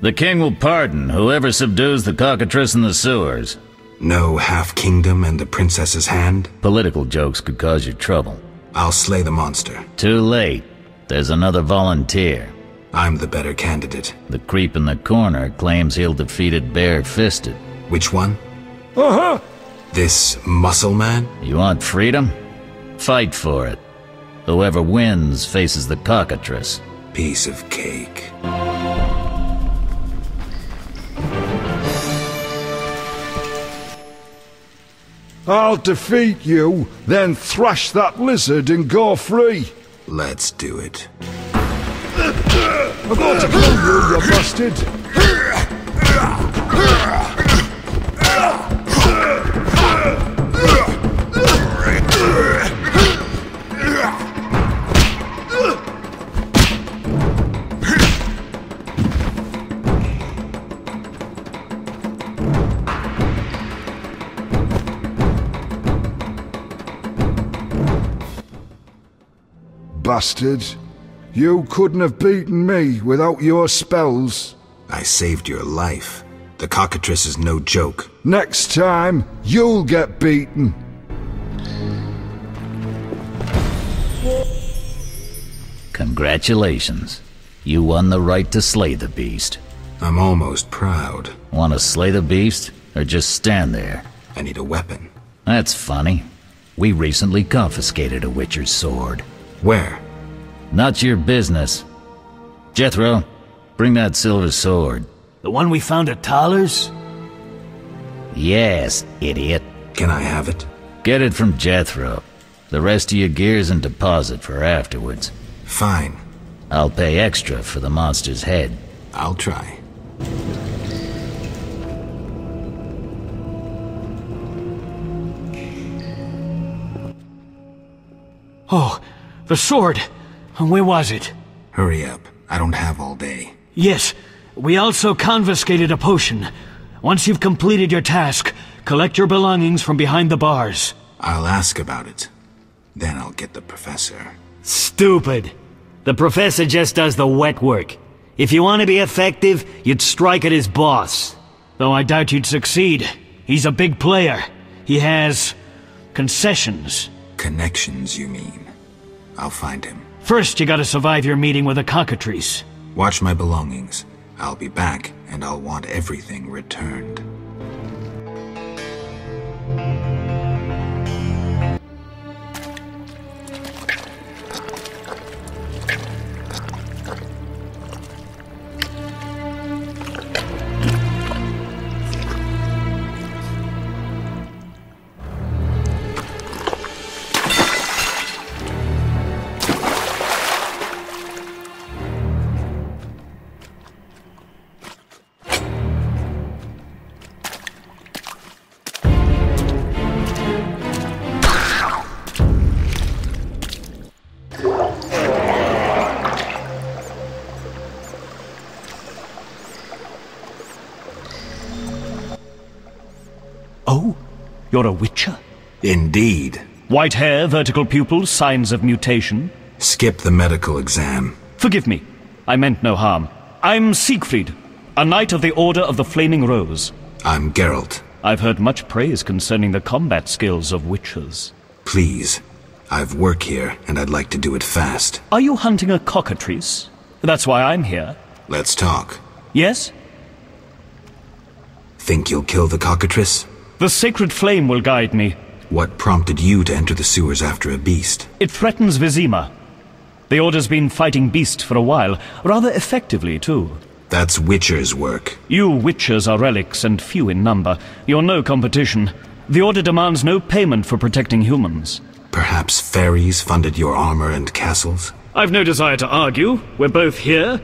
The king will pardon whoever subdues the cockatrice in the sewers. No half-kingdom and the princess's hand? Political jokes could cause you trouble. I'll slay the monster. Too late. There's another volunteer. I'm the better candidate. The creep in the corner claims he'll defeat it bare-fisted. Which one? Uh-huh. This muscle man? You want freedom? Fight for it. Whoever wins faces the cockatrice. Piece of cake. I'll defeat you, then thrash that lizard and go free. Let's do it. I'm going to kill you, you bastard. Bastard. You couldn't have beaten me without your spells. I saved your life. The cockatrice is no joke. Next time, you'll get beaten. Congratulations. You won the right to slay the beast. I'm almost proud. Want to slay the beast, or just stand there? I need a weapon. That's funny. We recently confiscated a Witcher's sword. Where? Not your business. Jethro, bring that silver sword. The one we found at Thaler's? Yes, idiot. Can I have it? Get it from Jethro. The rest of your gear's in deposit for afterwards. Fine. I'll pay extra for the monster's head. I'll try. Oh, the sword. Where was it? Hurry up. I don't have all day. Yes, we also confiscated a potion. Once you've completed your task, collect your belongings from behind the bars. I'll ask about it. Then I'll get the professor. Stupid. The professor just does the wet work. If you want to be effective, you'd strike at his boss. Though I doubt you'd succeed. He's a big player. He has... concessions. Connections, you mean? I'll find him. First, you gotta survive your meeting with the cockatrice. Watch my belongings. I'll be back, and I'll want everything returned. You're a witcher? Indeed. White hair, vertical pupils, signs of mutation? Skip the medical exam. Forgive me. I meant no harm. I'm Siegfried, a knight of the Order of the Flaming Rose. I'm Geralt. I've heard much praise concerning the combat skills of witchers. Please. I've work here, and I'd like to do it fast. Are you hunting a cockatrice? That's why I'm here. Let's talk. Yes? Think you'll kill the cockatrice? The sacred flame will guide me. What prompted you to enter the sewers after a beast? It threatens Vizima. The Order's been fighting beasts for a while, rather effectively, too. That's Witcher's work. You witchers are relics and few in number. You're no competition. The Order demands no payment for protecting humans. Perhaps fairies funded your armor and castles? I've no desire to argue. We're both here.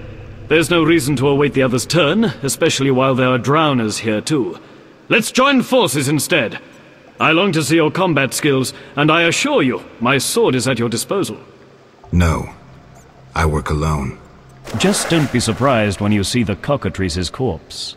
There's no reason to await the other's turn, especially while there are drowners here too. Let's join forces instead. I long to see your combat skills, and I assure you, my sword is at your disposal. No. I work alone. Just don't be surprised when you see the cockatrice's corpse.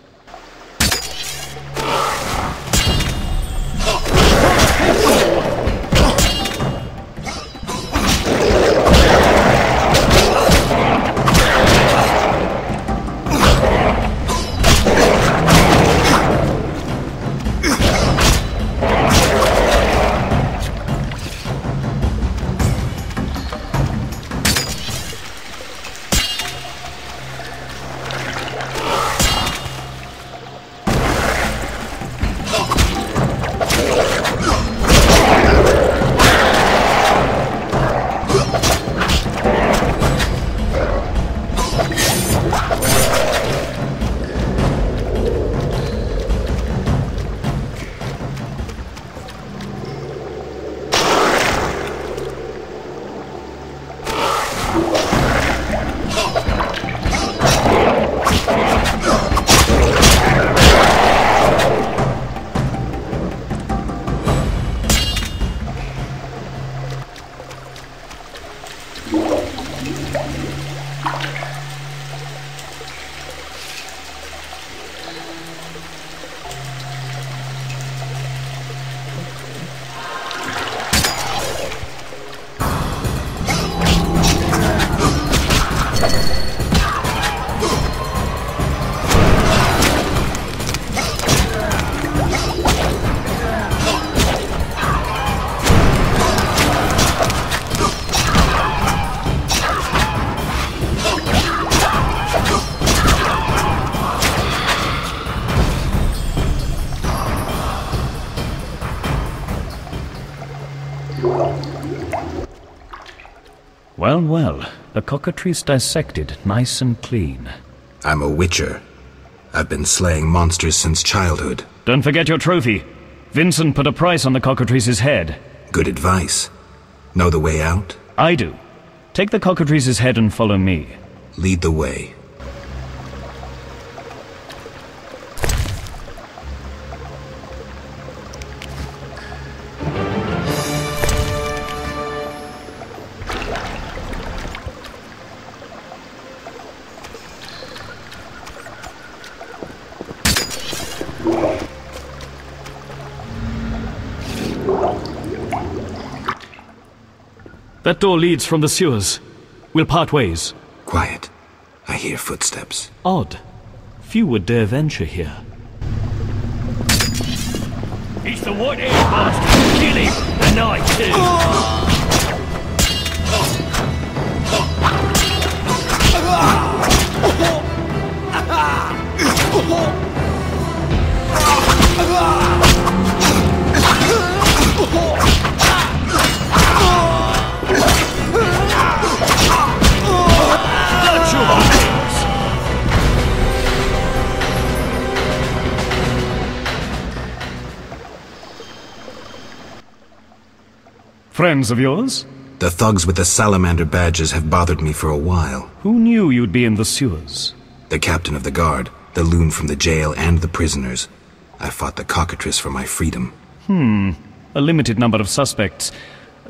Well, well, the cockatrice dissected, nice and clean. I'm a witcher. I've been slaying monsters since childhood. Don't forget your trophy. Vincent put a price on the cockatrice's head. Good advice. Know the way out? I do. Take the cockatrice's head and follow me. Lead the way. That door leads from the sewers. We'll part ways. Quiet. I hear footsteps. Odd. Few would dare venture here. It's the white-haired bastard! Kill him! And I too! Not Friends of yours? The thugs with the salamander badges have bothered me for a while. Who knew you'd be in the sewers? The captain of the guard, the loon from the jail, and the prisoners. I fought the cockatrice for my freedom. Hmm. A limited number of suspects.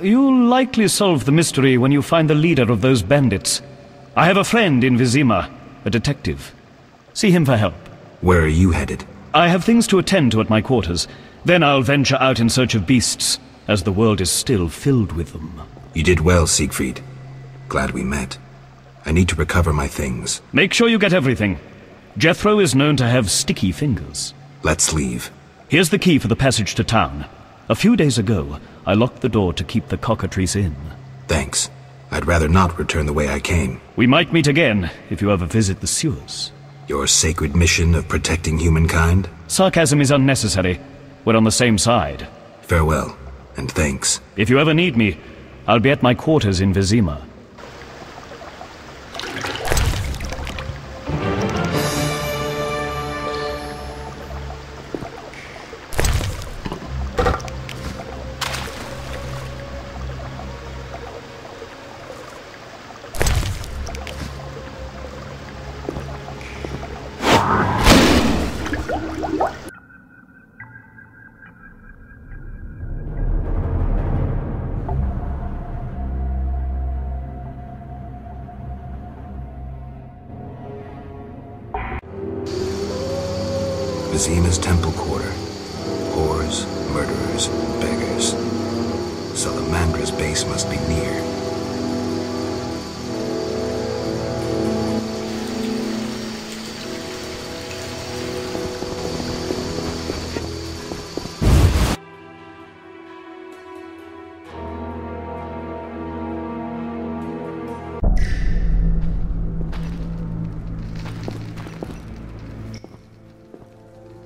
You'll likely solve the mystery when you find the leader of those bandits. I have a friend in Vizima, a detective. See him for help. Where are you headed? I have things to attend to at my quarters. Then I'll venture out in search of beasts, as the world is still filled with them. You did well, Siegfried. Glad we met. I need to recover my things. Make sure you get everything. Jethro is known to have sticky fingers. Let's leave. Here's the key for the passage to town. A few days ago, I locked the door to keep the cockatrice in. Thanks. I'd rather not return the way I came. We might meet again if you ever visit the sewers. Your sacred mission of protecting humankind? Sarcasm is unnecessary. We're on the same side. Farewell, and thanks. If you ever need me, I'll be at my quarters in Vizima. Vizima's temple quarter. Whores, murderers, beggars. Salamandra's base must be near.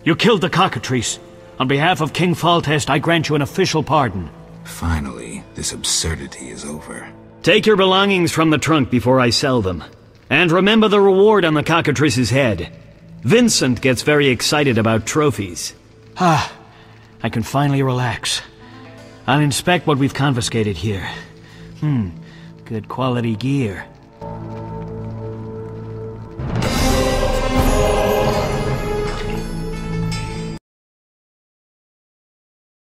You killed the cockatrice. On behalf of King Foltest, I grant you an official pardon. Finally, this absurdity is over. Take your belongings from the trunk before I sell them. And remember the reward on the cockatrice's head. Vincent gets very excited about trophies. Ah, I can finally relax. I'll inspect what we've confiscated here. Hmm, good quality gear.